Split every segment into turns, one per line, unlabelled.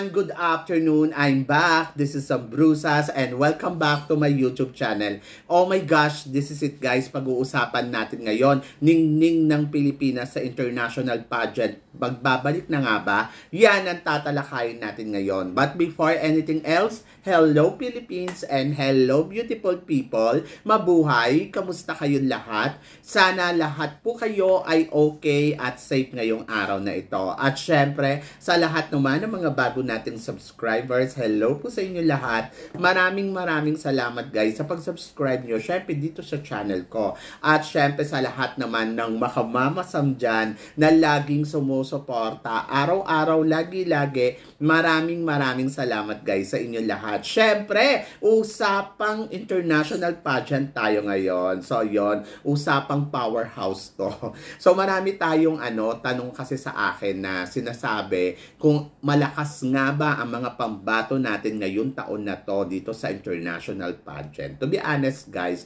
Everyone! Good afternoon! I'm back. This is Sam Brusas and welcome back to my YouTube channel. Oh my gosh, this is it guys. Pag-uusapan natin ngayon, ningning ng Pilipinas sa international pageant. Magbabalik na nga ba? Yan ang tatalakayin natin ngayon. But before anything else, hello Philippines and hello beautiful people. Mabuhay! Kamusta kayong lahat? Sana lahat po kayo ay okay at safe ngayong araw na ito. At syempre, sa lahat naman ng mga bago nating subscribers, hello po sa inyo lahat. Maraming maraming salamat guys sa pag-subscribe nyo. Syempre dito sa channel ko. At syempre sa lahat naman ng makamamasam dyan na laging sumusuporta. Araw-araw, lagi-lagi. Maraming maraming salamat guys sa inyo lahat. Syempre, usapang international pageant tayo ngayon. So yon usapang powerhouse to. So marami tayong ano, tanong kasi sa akin na sinasabi kung malakas nga ba ang mga pambato natin ngayon taon na to dito sa international pageant. To be honest guys,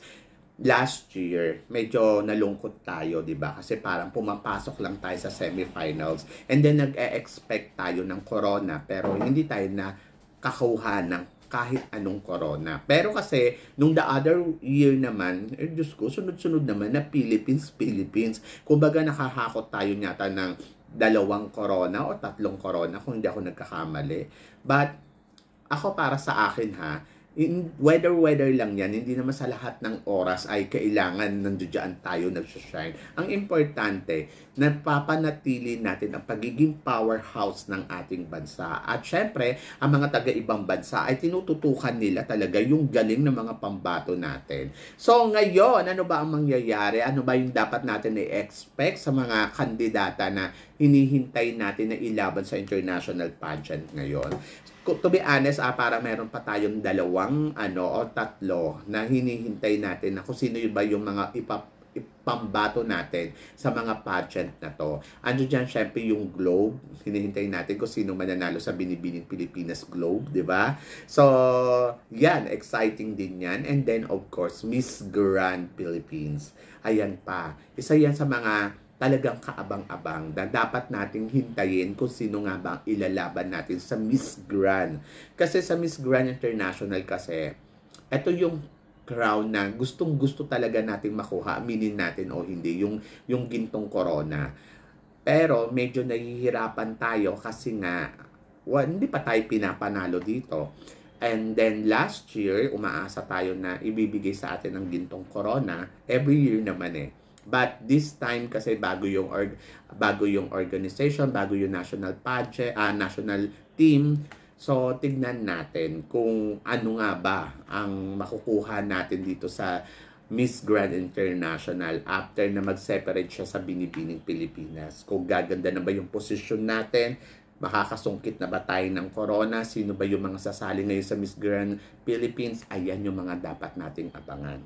last year, medyo nalungkot tayo, di ba? Kasi parang pumapasok lang tayo sa semifinals and then nag-e-expect tayo ng corona pero hindi tayo na kakuha ng kahit anong corona. Pero kasi, nung the other year naman, eh, Diyos ko, sunod-sunod naman na Philippines, Philippines. Kumbaga nakahakot tayo nyata ng dalawang corona o tatlong corona kung hindi ako nagkakamali. But, ako para sa akin ha, in weather weather lang yan hindi naman sa lahat ng oras ay kailangan nandiyan tayo nagshine ang importante napapanatili natin ang pagiging powerhouse ng ating bansa. At syempre ang mga taga-ibang bansa ay tinututukan nila talaga yung galing ng mga pambato natin. So ngayon ano ba ang mangyayari? Ano ba yung dapat natin i-expect sa mga kandidata na hinihintay natin na ilaban sa international pageant ngayon? To be honest, ah, para meron pa tayong dalawang ano o tatlo na hinihintay natin na kung sino ba yung mga ipap ipambato natin sa mga pageant na to. Ano dyan, syempre, yung Globe. Hinihintay natin kung sino mananalo sa Binibining Pilipinas Globe, di ba? So, yan, exciting din yan. And then, of course, Miss Grand Philippines. Ayan pa. Isa yan sa mga talagang kaabang-abang na dapat nating hintayin kung sino nga ba ang ilalaban natin sa Miss Grand. Kasi sa Miss Grand International kasi, ito yung crown na gustong gusto talaga nating makuha, aminin natin o hindi, yung, yung gintong corona. Pero medyo nahihirapan tayo kasi nga, well, hindi pa tayo pinapanalo dito. And then last year, umaasa tayo na ibibigay sa atin ng gintong corona. Every year naman eh But this time kasi bago yung org bago yung organization, bago yung national pageant, uh, national team. So tignan natin kung ano nga ba ang makukuha natin dito sa Miss Grand International after na mag-separate siya sa Binibining Pilipinas. Kung gaganda na ba yung position natin, makakasungkit na ba tayo ng corona, sino ba yung mga sasali ngayon sa Miss Grand Philippines, ayan yung mga dapat nating abangan.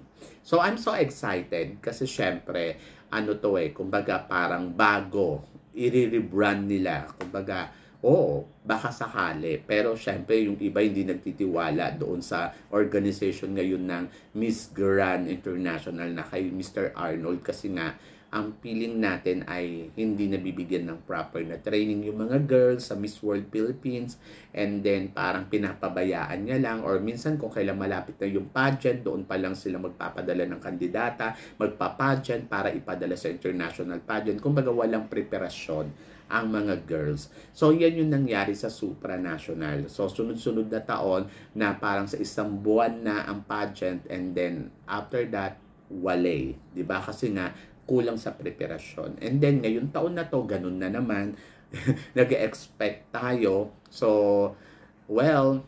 So I'm so excited kasi syempre, ano to eh, kumbaga parang bago, i-rebrand nila, kumbaga, oo, baka sakali. Pero syempre, yung iba hindi nagtitiwala doon sa organization ngayon ng Miss Grand International na kay Mr. Arnold kasi nga, ang feeling natin ay hindi nabibigyan ng proper na training yung mga girls sa Miss World Philippines and then parang pinapabayaan niya lang or minsan kung kailan malapit na yung pageant, doon pa lang sila magpapadala ng kandidata, magpa-pageant para ipadala sa international pageant. Kumbaga walang preparasyon ang mga girls. So, yan yung nangyari sa supranational. So, sunod-sunod na taon na parang sa isang buwan na ang pageant and then after that, wale. ba diba? Kasi nga, kulang sa preparasyon. And then, ngayon taon na to, ganun na naman. Nag-expect tayo. So, well,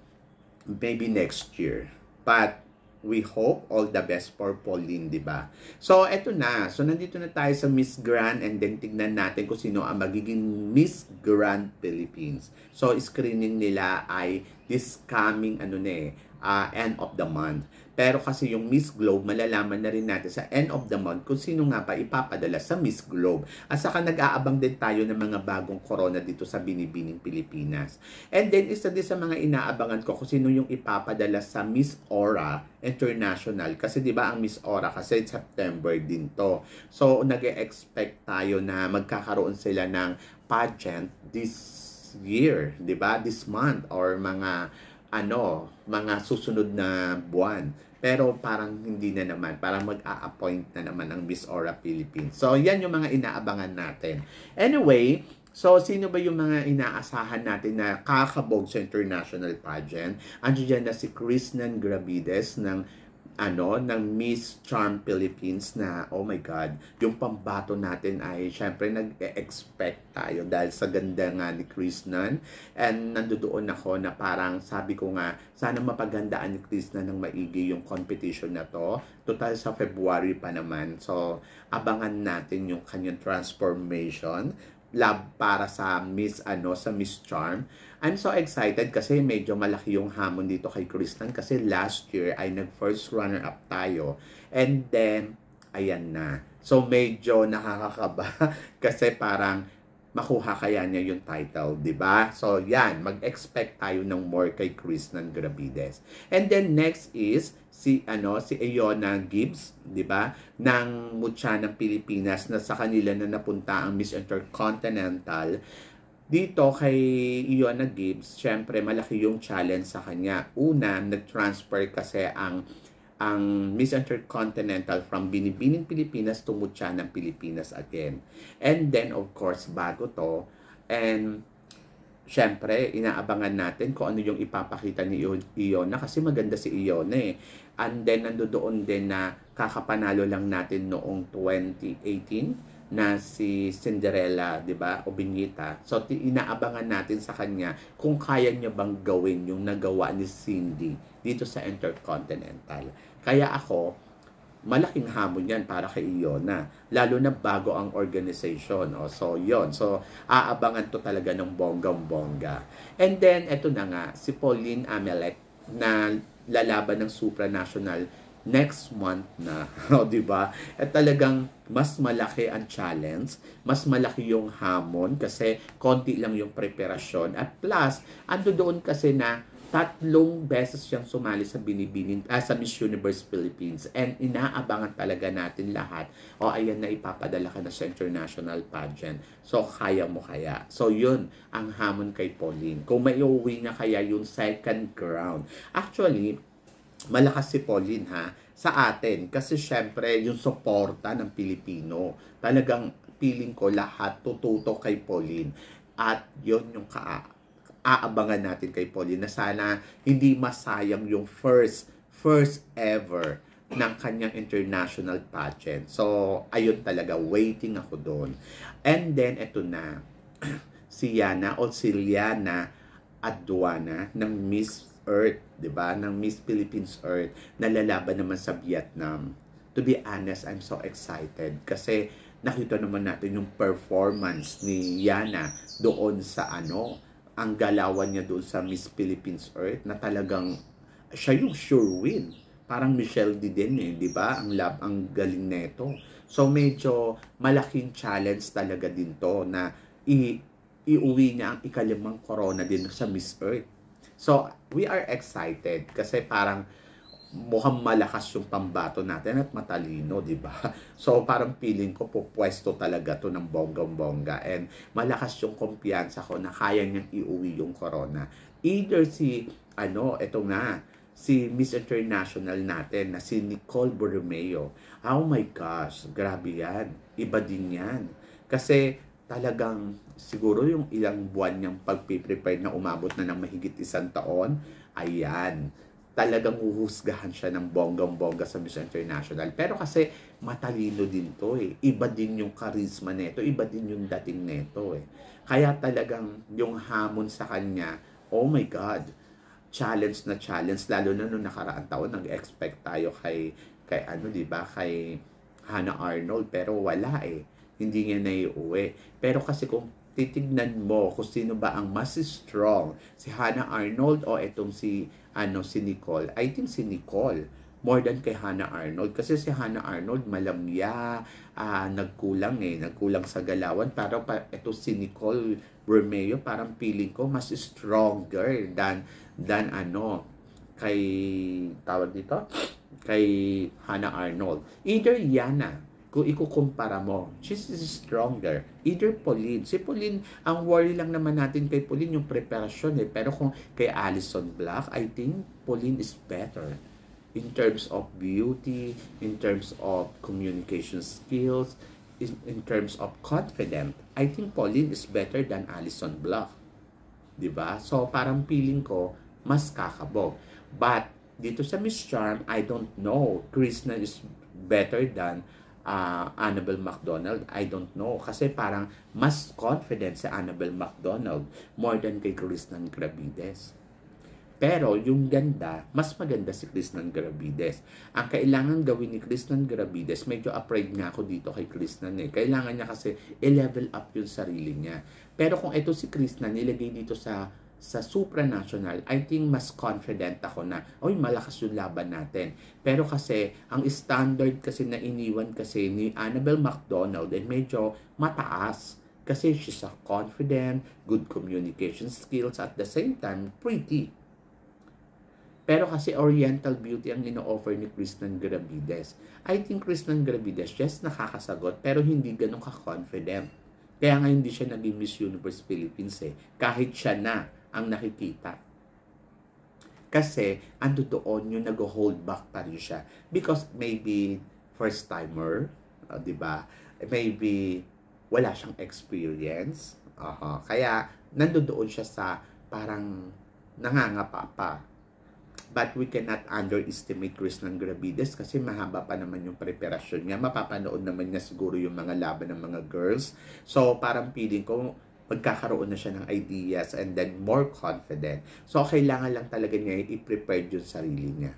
maybe next year. But, we hope all the best for Pauline, di ba? So, eto na. So, nandito na tayo sa Miss Grand and then tignan natin kung sino ang magiging Miss Grand Philippines. So, screening nila ay this coming, ano na eh, uh, end of the month. Pero kasi yung Miss Globe, malalaman na rin natin sa end of the month kung sino nga pa ipapadala sa Miss Globe. At saka nag-aabang din tayo ng mga bagong corona dito sa Binibining Pilipinas. And then, isa din sa mga inaabangan ko kung sino yung ipapadala sa Miss Aura International. Kasi di ba ang Miss Aura kasi September din to. So, nag expect tayo na magkakaroon sila ng pageant this this year, 'di ba? This month or mga ano, mga susunod na buwan. Pero parang hindi na naman, parang mag-a-appoint na naman ang Miss Aura Philippines. So, yan yung mga inaabangan natin. Anyway, so sino ba yung mga inaasahan natin na kakabog sa international pageant? Andiyan na si Krishnan Gravides ng ano, ng Miss Charm Philippines na, oh my God, yung pambato natin ay, syempre, nag-expect tayo dahil sa ganda nga ni Chris Nan. And nandoon ako na parang, sabi ko nga, sana mapagandaan ni Chris Nan ng maigi yung competition na to. Total sa February pa naman. So, abangan natin yung kanyang transformation lab para sa Miss ano sa Miss Charm. I'm so excited kasi medyo malaki yung hamon dito kay Kristen kasi last year ay nag first runner up tayo and then ayan na. So medyo nakakakaba kasi parang makuha kaya niya yung title, 'di ba? So yan, mag-expect tayo ng more kay Kristen Gravides. And then next is si ano si Iona Gibbs, 'di ba? ng Mutya ng Pilipinas na sa kanila na napunta ang Miss Intercontinental. Dito kay Iona Gibbs, syempre malaki yung challenge sa kanya. Una, nag-transfer kasi ang ang Miss Intercontinental from Binibining Pilipinas to ng Pilipinas again. And then of course, bago to, and syempre, inaabangan natin kung ano yung ipapakita ni Iona kasi maganda si Iona eh. And then, nandoon din na kakapanalo lang natin noong 2018 na si Cinderella, 'di ba? O Binyita. So inaabangan natin sa kanya kung kaya niya bang gawin yung nagawa ni Cindy dito sa Intercontinental. Kaya ako, malaking hamon yan para kay Iona. Lalo na bago ang organization. O, so, yon So, aabangan to talaga ng bonggang-bongga. And then, eto na nga, si Pauline Amelec na lalaban ng supranational next month na, o di ba? At talagang mas malaki ang challenge, mas malaki yung hamon kasi konti lang yung preparasyon. At plus, ando doon kasi na tatlong beses siyang sumali sa binibinin ah, sa Miss Universe Philippines. And inaabangan talaga natin lahat. O ayan na ipapadala ka na sa international pageant. So kaya mo kaya. So yun ang hamon kay Pauline. Kung may uwi na kaya yung second ground actually malakas si Pauline ha sa atin. Kasi syempre yung suporta ng Pilipino talagang feeling ko lahat tututo kay Pauline. At yun yung ka aabangan natin kay Pauline na sana hindi masayang yung first, first ever ng kanyang international pageant. So, ayun talaga, waiting ako doon. And then, eto na, si Yana o si Liana Aduana ng Miss Earth, di ba? Ng Miss Philippines Earth, na lalaban naman sa Vietnam. To be honest, I'm so excited kasi nakita naman natin yung performance ni Yana doon sa ano, ang galawan niya doon sa Miss Philippines Earth na talagang siya yung sure win. Parang Michelle D din eh, di ba? Ang lab, ang galing neto. So medyo malaking challenge talaga din to na i iuwi niya ang ikalimang corona din sa Miss Earth. So we are excited kasi parang mukhang malakas yung pambato natin at matalino, di ba? So, parang feeling ko po pwesto talaga to ng bonggang-bongga and malakas yung kumpiyansa ko na kaya niyang iuwi yung corona. Either si, ano, eto na, si Miss International natin na si Nicole Borromeo. Oh my gosh, grabe yan. Iba din yan. Kasi talagang siguro yung ilang buwan niyang pagpiprepare na umabot na ng mahigit isang taon, ayan, talagang uhusgahan siya ng bonggang-bongga sa Miss International. Pero kasi matalino din to eh. Iba din yung charisma nito, iba din yung dating nito eh. Kaya talagang yung hamon sa kanya, oh my God, challenge na challenge lalo na nung nakaraang taon nag-expect tayo kay kay ano 'di ba kay Hannah Arnold pero wala eh hindi niya naiuwi pero kasi kung titignan mo kung sino ba ang mas strong si Hannah Arnold o etong si ano si Nicole. I think si Nicole more than kay Hannah Arnold kasi si Hannah Arnold malamya, uh, nagkulang eh, nagkulang sa galawan para pa ito si Nicole Romeo parang feeling ko mas stronger than than ano kay tawag dito kay Hannah Arnold. Either Yana kung ikukumpara mo, she's stronger. Either Pauline. Si Pauline, ang worry lang naman natin kay Pauline yung preparasyon eh. Pero kung kay Alison Black, I think Pauline is better in terms of beauty, in terms of communication skills, in, in terms of confidence. I think Pauline is better than Alison Black. ba? So parang feeling ko mas kakabog. But dito sa Miss Charm, I don't know. Krishna is better than uh, Annabelle McDonald, I don't know. Kasi parang mas confident si Annabelle McDonald more than kay Kristen Gravides. Pero yung ganda, mas maganda si Kristen Gravides. Ang kailangan gawin ni Kristen Gravides, medyo afraid nga ako dito kay Kristen eh. Kailangan niya kasi i-level up yung sarili niya. Pero kung ito si Kristen, nilagay dito sa sa supranational, I think mas confident ako na, oy, malakas yung laban natin. Pero kasi, ang standard kasi na iniwan kasi ni Annabelle McDonald ay medyo mataas. Kasi she's a confident, good communication skills, at the same time, pretty. Pero kasi Oriental Beauty ang ino-offer ni Kristen Gravides. I think Kristen Gravides just nakakasagot pero hindi ganun ka-confident. Kaya nga hindi siya naging Miss Universe Philippines eh. Kahit siya na ang nakikita. Kasi, ando doon yung nag-hold back pa rin siya. Because maybe first timer, uh, di ba? Maybe wala siyang experience. Uh-huh. Kaya, nandoon siya sa parang nangangapa pa. But we cannot underestimate Chris ng Gravides kasi mahaba pa naman yung preparasyon niya. Mapapanood naman niya siguro yung mga laban ng mga girls. So, parang feeling ko, magkakaroon na siya ng ideas and then more confident. So, kailangan lang talaga niya i-prepare yung sarili niya.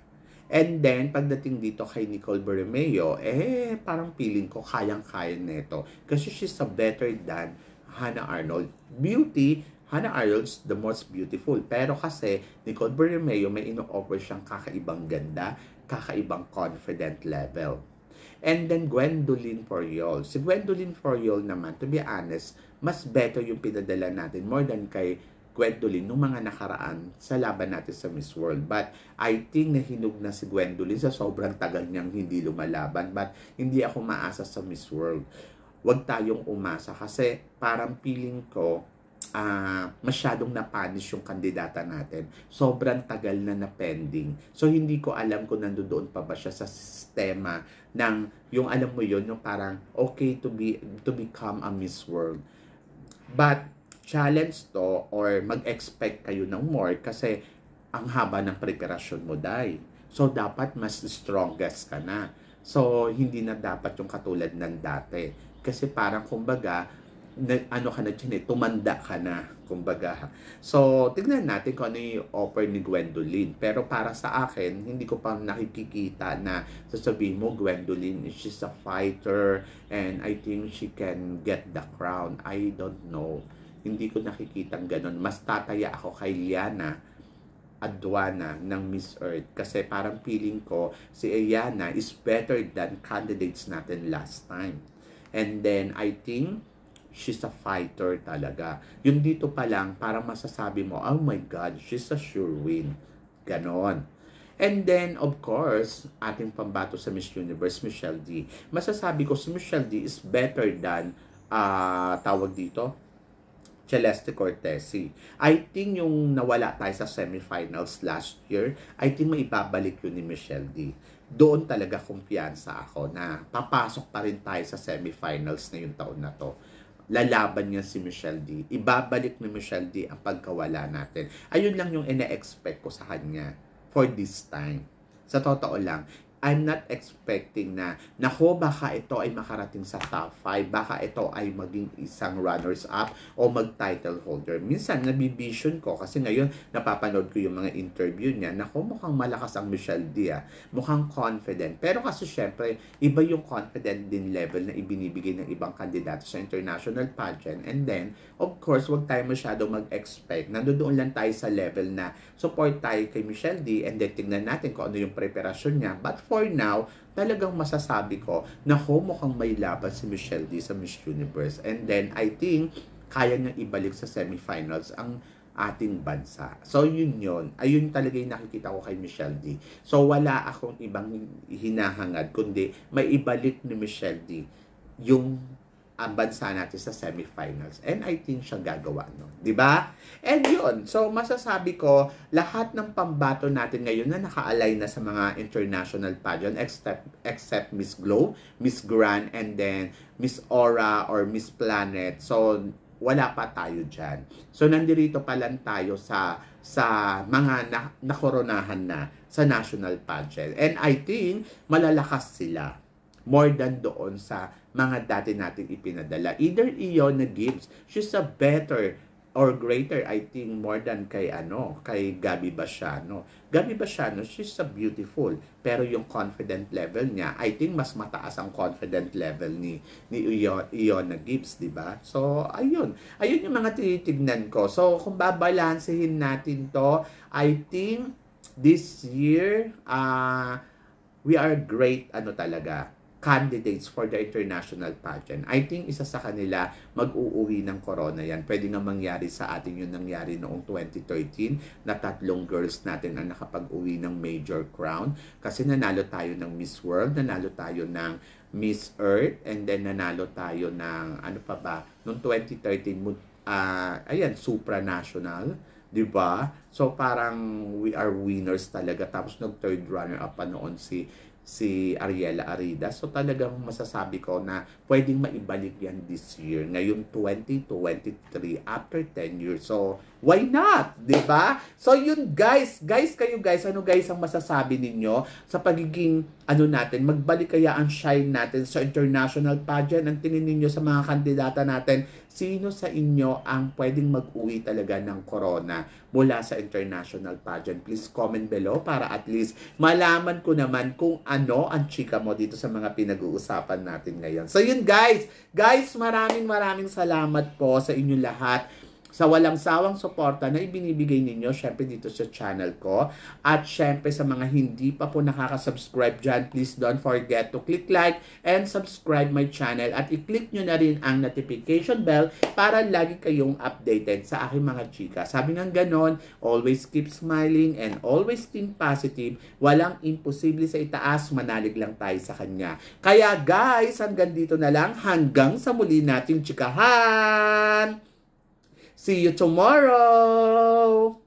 And then, pagdating dito kay Nicole Bermeo, eh, parang feeling ko kayang-kaya nito. Kasi she's a better than Hannah Arnold. Beauty, Hannah Arnold's the most beautiful. Pero kasi, Nicole Bermeo, may ino-offer siyang kakaibang ganda, kakaibang confident level. And then Gwendolyn Foriol. Si Gwendolyn Foriol naman, to be honest, mas better yung pinadala natin more than kay Gwendolyn nung mga nakaraan sa laban natin sa Miss World. But I think nahinog na si Gwendolyn sa sobrang tagal niyang hindi lumalaban. But hindi ako maasa sa Miss World. Huwag tayong umasa kasi parang feeling ko uh, masyadong napanish yung kandidata natin. Sobrang tagal na na pending. So, hindi ko alam kung nandoon pa ba siya sa sistema ng, yung alam mo yon yung parang, okay to be to become a Miss World. But, challenge to or mag-expect kayo ng more kasi ang haba ng preparasyon mo, dai. So, dapat mas strongest ka na. So, hindi na dapat yung katulad ng dati. Kasi parang, kumbaga, na, ano ka na dyan eh, tumanda ka na, kumbaga. So, tignan natin kung ano yung offer ni Gwendolyn. Pero para sa akin, hindi ko pa nakikikita na sasabihin mo, Gwendolyn, she's a fighter and I think she can get the crown. I don't know. Hindi ko nakikita ganun. Mas tataya ako kay Liana Adwana ng Miss Earth kasi parang feeling ko si Ayana is better than candidates natin last time. And then I think she's a fighter talaga. Yung dito pa lang, parang masasabi mo, oh my God, she's a sure win. Ganon. And then, of course, ating pambato sa Miss Universe, Michelle D. Masasabi ko, si Michelle D is better than, uh, tawag dito, Celeste Cortesi. I think yung nawala tayo sa semifinals last year, I think may ibabalik yun ni Michelle D. Doon talaga kumpiyansa ako na papasok pa rin tayo sa semifinals na yung taon na to lalaban niya si Michelle D. Ibabalik ni Michelle D ang pagkawala natin. Ayun lang yung ina-expect ko sa kanya for this time. Sa totoo lang, I'm not expecting na, nako baka ito ay makarating sa top 5, baka ito ay maging isang runners-up o mag-title holder. Minsan, nabibision ko kasi ngayon napapanood ko yung mga interview niya, nako mukhang malakas ang Michelle Dia, mukhang confident. Pero kasi syempre, iba yung confident din level na ibinibigay ng ibang kandidato sa international pageant. And then, of course, wag tayo masyado mag-expect. Nandoon lang tayo sa level na support tayo kay Michelle D and then tingnan natin kung ano yung preparasyon niya. But for now, talagang masasabi ko na mukhang may laban si Michelle D sa Miss Universe. And then, I think, kaya niyang ibalik sa semifinals ang ating bansa. So yun yun. Ayun talaga yung nakikita ko kay Michelle D. So wala akong ibang hinahangad kundi may ibalik ni Michelle D yung ang bansa natin sa semifinals. And I think siya gagawa no. 'Di ba? And yun. So masasabi ko lahat ng pambato natin ngayon na naka-align na sa mga international pageant except except Miss Glow, Miss Grand and then Miss Aura or Miss Planet. So wala pa tayo diyan. So nandirito pa lang tayo sa sa mga na, nakoronahan na sa national pageant. And I think malalakas sila more than doon sa mga dati nating ipinadala. Either Iona Gibbs, she's a better or greater, I think, more than kay ano, kay Gabi Basiano. Gabi Basiano, she's a beautiful. Pero yung confident level niya, I think mas mataas ang confident level ni ni Iona Gibbs, di ba? So, ayun. Ayun yung mga tinitignan ko. So, kung babalansehin natin to, I think this year, uh, we are great, ano talaga, candidates for the international pageant. I think isa sa kanila mag-uuwi ng corona yan. Pwede nga mangyari sa atin yung nangyari noong 2013 na tatlong girls natin ang nakapag-uwi ng major crown kasi nanalo tayo ng Miss World, nanalo tayo ng Miss Earth, and then nanalo tayo ng ano pa ba, noong 2013, uh, ayan, supranational. 'di ba? So parang we are winners talaga tapos nag third runner up pa noon si si Ariela Arida. So talagang masasabi ko na pwedeng maibalik yan this year. Ngayon 2023 after 10 years. So why not? ba? So yun guys, guys kayo guys, ano guys ang masasabi ninyo sa pagiging ano natin, magbalik kaya ang shine natin sa international pageant? Ang tingin ninyo sa mga kandidata natin, sino sa inyo ang pwedeng mag-uwi talaga ng corona mula sa international pageant? Please comment below para at least malaman ko naman kung ano ang chika mo dito sa mga pinag-uusapan natin ngayon. So yun guys, guys maraming maraming salamat po sa inyo lahat sa walang sawang suporta na ibinibigay ninyo syempre dito sa channel ko. At syempre sa mga hindi pa po nakaka-subscribe dyan, please don't forget to click like and subscribe my channel at i-click nyo na rin ang notification bell para lagi kayong updated sa aking mga chika. Sabi nga ganon, always keep smiling and always think positive. Walang imposible sa itaas, manalig lang tayo sa kanya. Kaya guys, hanggang dito na lang. Hanggang sa muli nating chikahan! See you tomorrow!